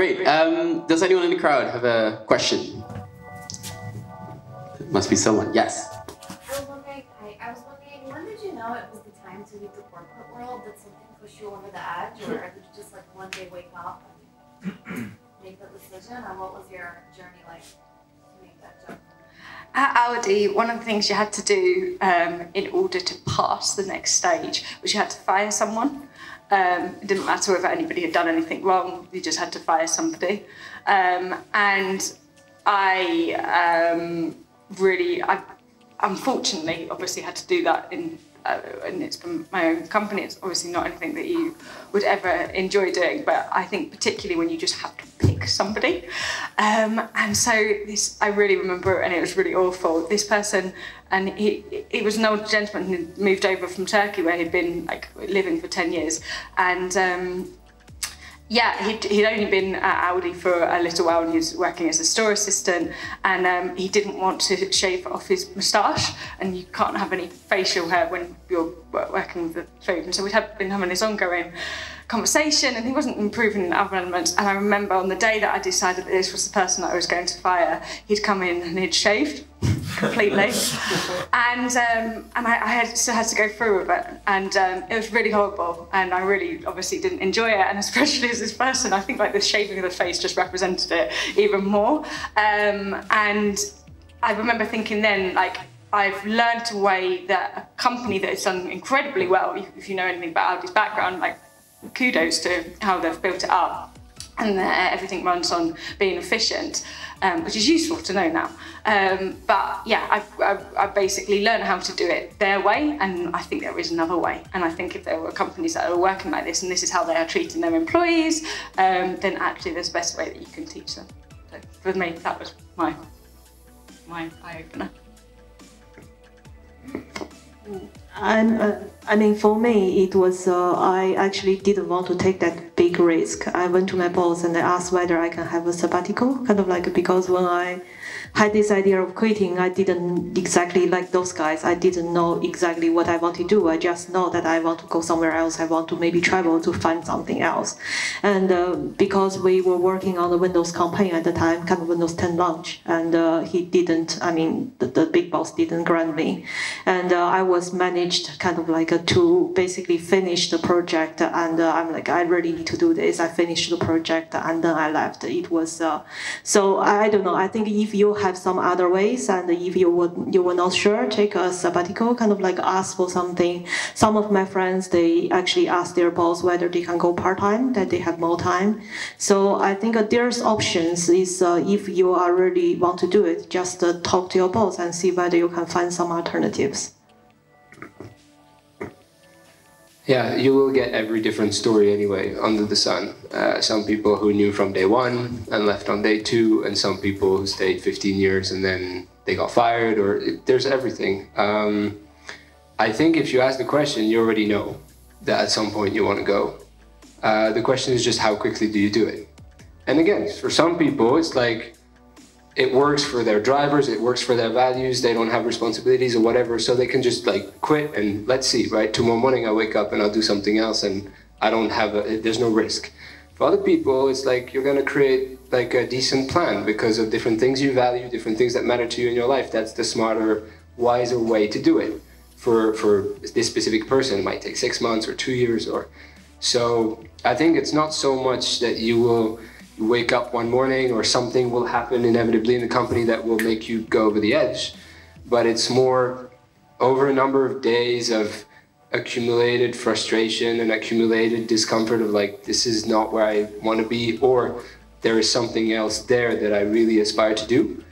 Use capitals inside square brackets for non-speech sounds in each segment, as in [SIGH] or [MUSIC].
Great. Um, does anyone in the crowd have a question? There must be someone. Yes. I was wondering, I, I was wondering, when did you know it was the time to leave the corporate world? Did something push you over the edge, or did you just like one day wake up and [CLEARS THROAT] make that decision? Or what was your journey like to make that jump? At Aldi, one of the things you had to do um, in order to pass the next stage was you had to fire someone. Um, it didn't matter whether anybody had done anything wrong, you just had to fire somebody. Um, and I um, really, I unfortunately, obviously had to do that in uh, and it's from my own company. It's obviously not anything that you would ever enjoy doing, but I think particularly when you just have to pick somebody. Um, and so this, I really remember, and it was really awful. This person, and he, he was an old gentleman who moved over from Turkey where he'd been like living for ten years, and. Um, yeah, he'd, he'd only been at Aldi for a little while and he was working as a store assistant and um, he didn't want to shave off his moustache and you can't have any facial hair when you're working with the food. And so we'd have, been having this ongoing conversation and he wasn't improving in other elements. And I remember on the day that I decided that this was the person that I was going to fire, he'd come in and he'd shaved completely. and um, and I, I, had, still had to go through with it. And um, it was really horrible. And I really obviously didn't enjoy it. And especially as this person, I think like the shaving of the face just represented it even more. Um, and I remember thinking then, like, I've learned a way that a company that has done incredibly well, if you know anything about Aldi's background, like kudos to how they've built it up and uh, everything runs on being efficient, um, which is useful to know now. Um, but yeah, I've, I've, basically learned how to do it their way, and I think there is another way. And I think if there were companies that are working like this, and this is how they are treating their employees, um, then actually there's a best way that you can teach them. So for me, that was my my eye opener. I'm, I mean, for me, it was, uh, I actually didn't want to take that big risk. I went to my boss and I asked whether I can have a sabbatical, kind of like because when I had this idea of quitting, I didn't exactly like those guys. I didn't know exactly what I want to do. I just know that I want to go somewhere else. I want to maybe travel to find something else. And uh, because we were working on the Windows campaign at the time, kind of Windows 10 launch, and uh, he didn't, I mean, the, the, big boss didn't grant me. And uh, I was managed kind of like to basically finish the project. And uh, I'm like, I really need to do this. I finished the project and then I left. It was, uh, so I don't know. I think if you have some other ways and if you would you were not sure take a sabbatical kind of like ask for something. Some of my friends they actually ask their boss whether they can go part-time that they have more time. So i think there's options is uh, if you are really want to do it just uh, talk to your boss and see whether you can find some alternatives yeah, you will get every different story anyway under the sun. Uh, some people who knew from day one and left on day two, and some people who stayed 15 years and then they got fired, or it, there's everything. Um, I think if you ask the question, you already know that at some point you want to go. Uh, the question is just how quickly do you do it? And again, for some people, it's like it works for their drivers, it works for their values, they don't have responsibilities or whatever, so they can just like quit and let's see, right? Tomorrow morning I wake up and I'll do something else and I don't have a, there's no risk. For other people, it's like you're gonna create like a decent plan because of different things you value, different things that matter to you in your life. That's the smarter, wiser way to do it. For, for this specific person, it might take six months or two years or so. I think it's not so much that you will you wake up one morning or something will happen inevitably in the company that will make you go over the edge. But it's more over a number of days of accumulated frustration and accumulated discomfort of like, this is not where I want to be, or there is something else there that I really aspire to do.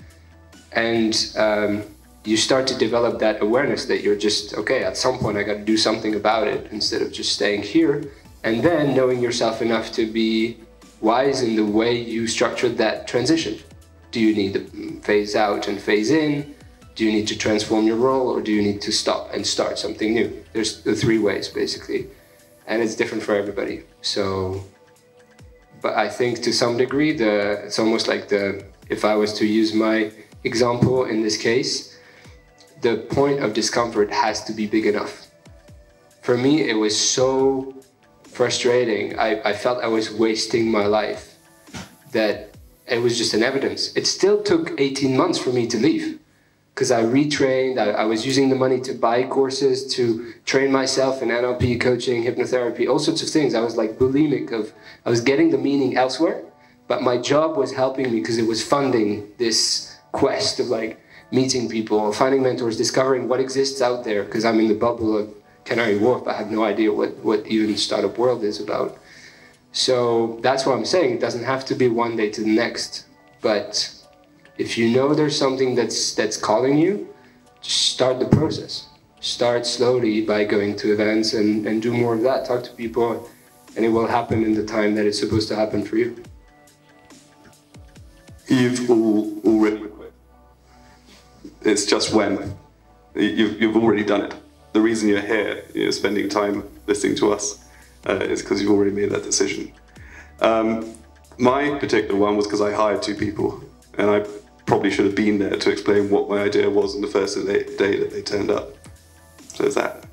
And um, you start to develop that awareness that you're just, okay, at some point I got to do something about it instead of just staying here. And then knowing yourself enough to be wise in the way you structured that transition. Do you need to phase out and phase in? Do you need to transform your role or do you need to stop and start something new? There's the three ways basically. And it's different for everybody. So, but I think to some degree, the it's almost like the, if I was to use my example in this case, the point of discomfort has to be big enough. For me, it was so frustrating. I, I felt I was wasting my life that it was just an evidence. It still took 18 months for me to leave because I retrained. I, I, was using the money to buy courses, to train myself in NLP coaching, hypnotherapy, all sorts of things. I was like bulimic of, I was getting the meaning elsewhere, but my job was helping me because it was funding this quest of like meeting people, finding mentors, discovering what exists out there because I'm in the bubble of Canary Wharf. I have no idea what, what even startup world is about. So that's what I'm saying. It doesn't have to be one day to the next. But if you know there's something that's that's calling you, just start the process. Start slowly by going to events and, and do more of that. Talk to people and it will happen in the time that it's supposed to happen for you. You've already. It's just when. You've, you've already done it. The reason you're here, you're spending time listening to us, uh, is because you've already made that decision. Um, my particular one was because I hired two people, and I probably should have been there to explain what my idea was on the first day that they turned up. So there's that.